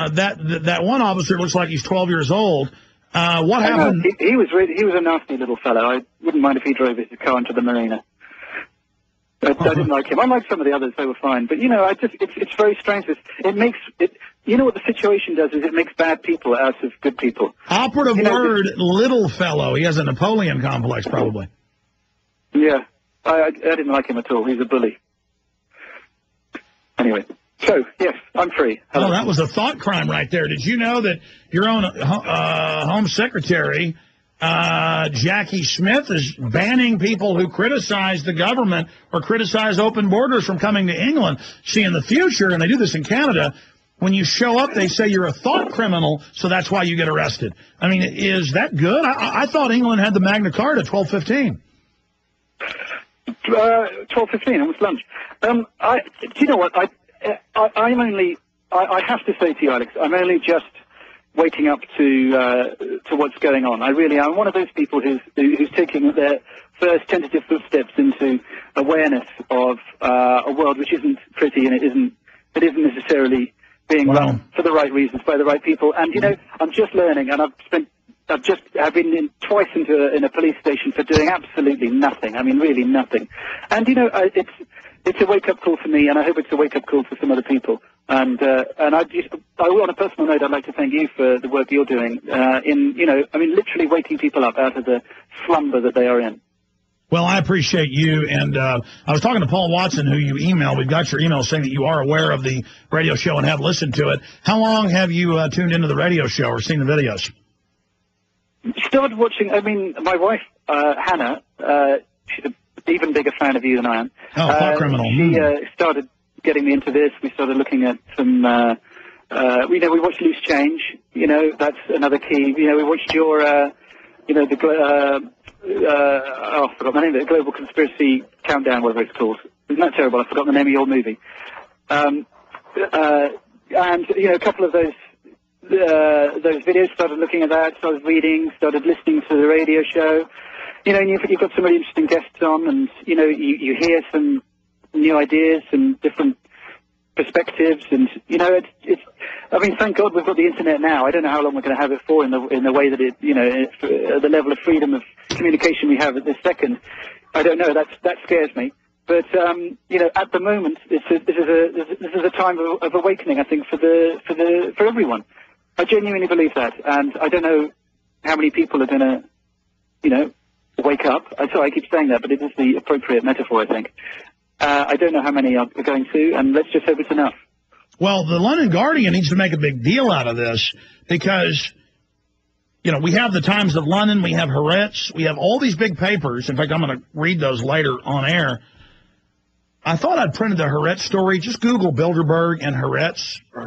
uh, that, that one officer looks like he's 12 years old. Uh, what happened? He, he, was really, he was a nasty little fellow. I wouldn't mind if he drove his car into the marina. I, I didn't like him. I liked some of the others; they were fine. But you know, I just it's it's very strange. This it makes it. You know what the situation does is it makes bad people out of good people. Operative You know, word, little fellow. He has a Napoleon complex, probably. Yeah, I, I, I didn't like him at all. He's a bully. Anyway, so yes, I'm free. Hello. Oh, that was a thought crime right there. Did you know that your own uh, Home Secretary, uh, Jacqui Smith, is banning people who criticize the government or criticize open borders from coming to England? See, in the future, and they do this in Canada, when you show up, they say you're a thought criminal, so that's why you get arrested. I mean, is that good? I, I thought England had the Magna Carta, 1215. Uh, twelve fifteen. It was lunch. Um, I, do you know what? I, I, I'm only. I, I have to say to you, Alex, I'm only just waking up to uh, to what's going on. I really am one of those people who's who, who's taking their first tentative footsteps into awareness of uh, a world which isn't pretty and it isn't it isn't necessarily being Wow. run for the right reasons by the right people. And you know, I'm just learning, and I've spent. I've just I've been in, twice into a, in a police station for doing absolutely nothing. I mean, really nothing. And you know, I, it's it's a wake up call for me, and I hope it's a wake up call for some other people. And uh, and I just I, on a personal note, I'd like to thank you for the work you're doing uh, in you know I mean literally waking people up out of the slumber that they are in. Well, I appreciate you. And uh, I was talking to Paul Watson, who you emailed. We've got your email saying that you are aware of the radio show and have listened to it. How long have you uh, tuned into the radio show or seen the videos? started watching. I mean, my wife uh, Hannah, uh, she's an even bigger fan of you than I am. Oh, Uh, criminal. She uh, started getting me into this. We started looking at some. Uh, uh, you know, we watched Loose Change. You know, that's another key. You know, we watched your. Uh, you know, the. Uh, uh, oh, I forgot my name it. Global Conspiracy Countdown, whatever it's called. Isn't that terrible? I forgot the name of your movie. Um, uh, and you know, a couple of those uh, those videos, started looking at that, started reading, started listening to the radio show. You know, you've, you've got some really interesting guests on, and you know, you, you hear some new ideas and different perspectives, and you know, it's, it's. I mean, thank God we've got the internet now. I don't know how long we're going to have it for in the in the way that it, you know, uh, the level of freedom of communication we have at this second. I don't know. That's that scares me. But um, you know, at the moment, it's a, this is a this is a time of, of awakening. I think for the for the for everyone. I genuinely believe that, and I don't know how many people are going to, you know, wake up. I'm sorry, I keep saying that, but it is the appropriate metaphor, I think. Uh, I don't know how many are going to, and let's just hope it's enough. Well, the London Guardian needs to make a big deal out of this because, you know, we have the Times of London, we have Haaretz, we have all these big papers. In fact, I'm going to read those later on air. I thought I'd printed the Haaretz story. Just Google Bilderberg and Haaretz, or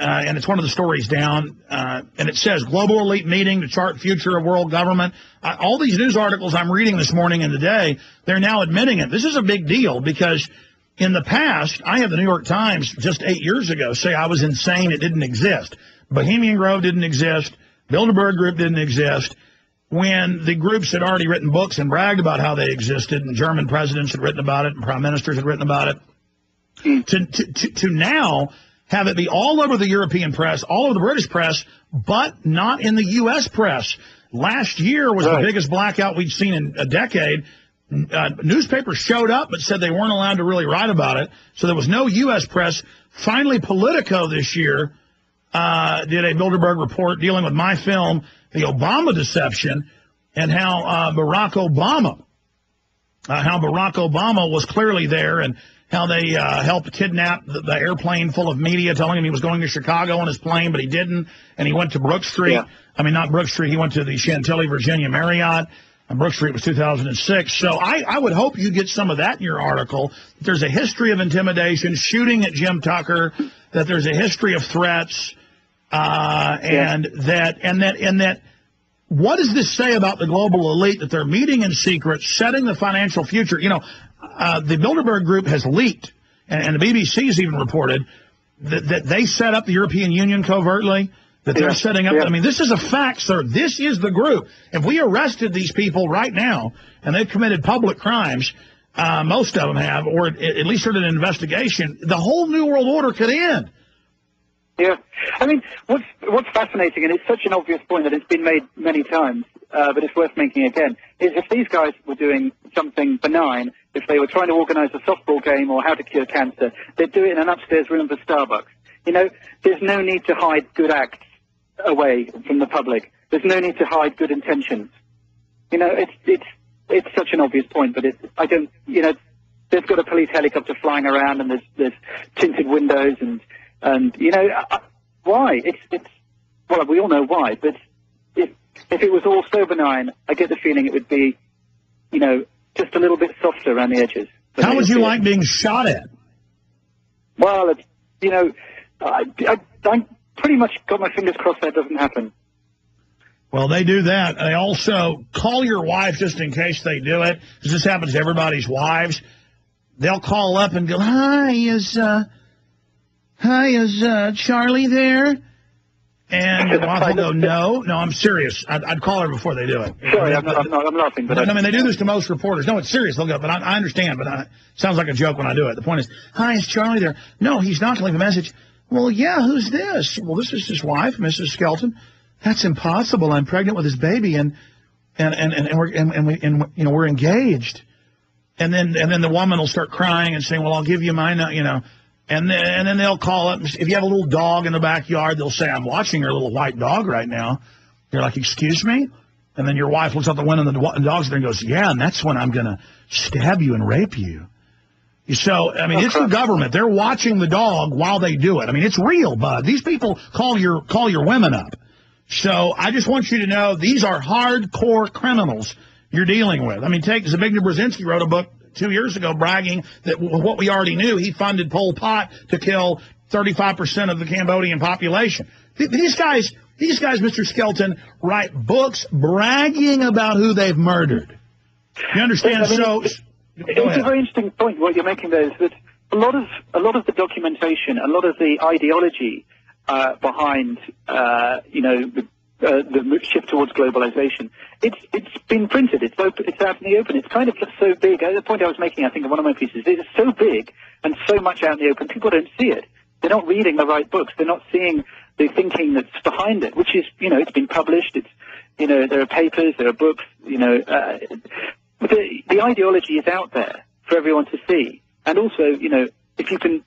uh, and it's one of the stories down. Uh, and it says global elite meeting to chart future of world government. Uh, all these news articles I'm reading this morning and today, they're now admitting it. This is a big deal because in the past, I had the New York Times just eight years ago say I was insane. It didn't exist. Bohemian Grove didn't exist. Bilderberg Group didn't exist. When the groups had already written books and bragged about how they existed, and German presidents had written about it, and prime ministers had written about it, to, to, to, to now have it be all over the European press, all over the British press, but not in the U.S. press. Last year was Right. the biggest blackout we'd seen in a decade. Uh, newspapers showed up but said they weren't allowed to really write about it, so there was no U.S. press. Finally, Politico this year uh, did a Bilderberg report dealing with my film, The Obama Deception, and how uh, Barack Obama uh, how Barack Obama was clearly there and how they uh, helped kidnap the, the airplane full of media, telling him he was going to Chicago on his plane, but he didn't, and he went to Brookstreet. Yeah. I mean, not Brookstreet. He went to the Chantilly, Virginia Marriott. And Brookstreet was 2006. So I, I would hope you get some of that in your article. There's a history of intimidation, shooting at Jim Tucker, that there's a history of threats, uh, and that, and that, and that, what does this say about the global elite that they're meeting in secret, setting the financial future? You know, uh, the Bilderberg Group has leaked, and, and the BBC has even reported that, that they set up the European Union covertly, that they're Yeah, setting up. yeah. I mean, this is a fact, sir. This is the group. If we arrested these people right now and they've committed public crimes, uh, most of them have, or at, at least started an investigation, the whole New World Order could end. Yeah, I mean, what's what's fascinating, and it's such an obvious point that it's been made many times, uh, but it's worth making again, is if these guys were doing something benign, if they were trying to organise a softball game or how to cure cancer, they'd do it in an upstairs room for Starbucks. You know, there's no need to hide good acts away from the public. There's no need to hide good intentions. You know, it's it's it's such an obvious point, but it, I don't, you know, they've got a police helicopter flying around and there's there's tinted windows and and you know I, why? It's it's well, we all know why, but if if it was all so benign, I get the feeling it would be, you know, just a little bit softer around the edges. How would you like being shot at? Well, it's, you know, I, I, I pretty much got my fingers crossed that doesn't happen. Well, they do that. They also call your wife just in case they do it, because this happens to everybody's wives. They'll call up and go, "Hi, is uh, hi, is uh, Charlie there?" And your wife will go, "No, no, I'm serious. I'd, I'd call her before they do it." Sorry, I'm, not, I'm, not, I'm laughing, but I mean they do this to most reporters. No, it's serious. They'll go, but I, I understand. But I, it sounds like a joke when I do it. The point is, "Hi, is Charlie there?" No, he's not. Leave a message. Well, yeah, who's this? Well, this is his wife, Mrs. Skelton. That's impossible. I'm pregnant with his baby, and and and and, we're and, and we and you know we're engaged. And then and then the woman will start crying and saying, "Well, I'll give you my you know." And then, and then they'll call up. If you have a little dog in the backyard, they'll say, I'm watching your little white dog right now. You're like, excuse me? And then your wife looks out the window and the dog's there and goes, yeah, and that's when I'm going to stab you and rape you. So, I mean, it's the government. They're watching the dog while they do it. I mean, it's real, bud. These people call your call your women up. So I just want you to know these are hardcore criminals you're dealing with. I mean, take Zbigniew Brzezinski wrote a book two years ago bragging that what we already knew, he funded Pol Pot to kill 35% of the Cambodian population. These guys, these guys, Mr. Skelton, write books bragging about who they've murdered. You understand? I mean, so, it's, it's a very interesting point. What you're making there is that a lot of a lot of the documentation, a lot of the ideology uh, behind, uh, you know, the, uh, the shift towards globalization. It's it's been printed. It's open, It's out in the open. It's kind of just so big. The point I was making, I think, in one of my pieces, it is so big and so much out in the open. People don't see it. They're not reading the right books. They're not seeing the thinking that's behind it, which is, you know, it's been published. It's, you know, there are papers, there are books. You know, uh, the the ideology is out there for everyone to see. And also, you know, if you can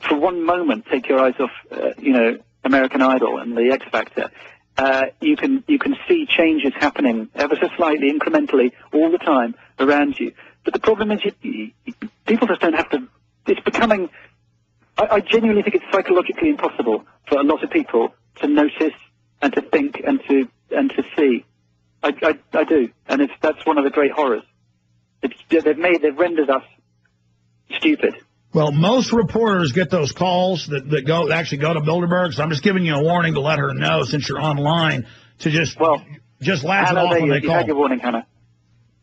for one moment take your eyes off, uh, you know, American Idol and the X Factor, uh, you can you can see changes happening ever so slightly, incrementally, all the time around you. But the problem is, you, you, people just don't have to. It's becoming. I, I genuinely think it's psychologically impossible for a lot of people to notice and to think and to and to see. I, I, I do, and it's that's one of the great horrors. It's, they've made they've rendered us stupid. Well, most reporters get those calls that, that go actually go to Bilderberg. So I'm just giving you a warning to let her know since you're online to just well just laugh it off when you, they call. Your warning, Hannah.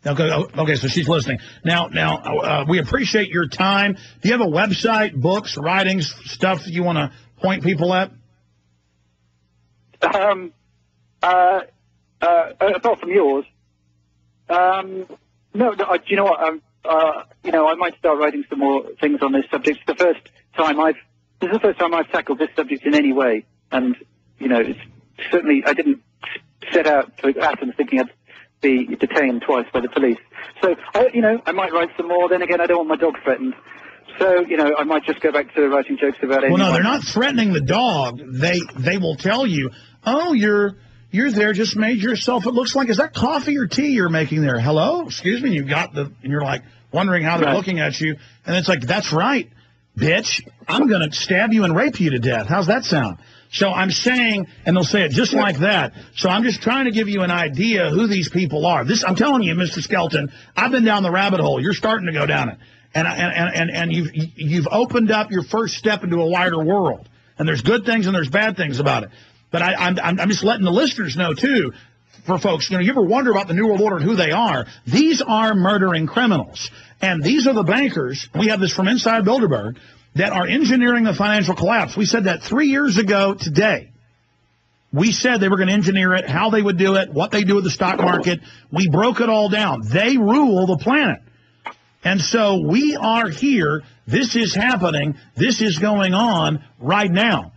Okay, oh, okay, so she's listening. Now, now uh, we appreciate your time. Do you have a website, books, writings, stuff that you want to point people at? Um, uh, uh, apart from yours, um, no, no. Do you know what? Um, uh, you know, I might start writing some more things on this subject. It's the first time I've, this is the first time I've tackled this subject in any way. And, you know, it's certainly, I didn't set out to Athens thinking I'd be detained twice by the police. So, I, you know, I might write some more. Then again, I don't want my dog threatened. So, you know, I might just go back to writing jokes about it. Well, no, they're not threatening the dog. They, they will tell you, oh, you're, you're there, just made yourself, it looks like, is that coffee or tea you're making there? Hello? Excuse me? You got the, and you're like wondering how they're right. looking at you. And it's like, that's right, bitch. I'm going to stab you and rape you to death. How's that sound? So I'm saying, and they'll say it just like that. So I'm just trying to give you an idea who these people are. This, I'm telling you, Mr. Skelton, I've been down the rabbit hole. You're starting to go down it. And, and, and, and you've, you've opened up your first step into a wider world. And there's good things and there's bad things about it. But I, I'm, I'm just letting the listeners know, too, for folks, you know, you ever wonder about the New World Order and who they are? These are murdering criminals. And these are the bankers, we have this from inside Bilderberg, that are engineering the financial collapse. We said that three years ago today. We said they were going to engineer it, how they would do it, what they do with the stock market. We broke it all down. They rule the planet. And so we are here. This is happening. This is going on right now.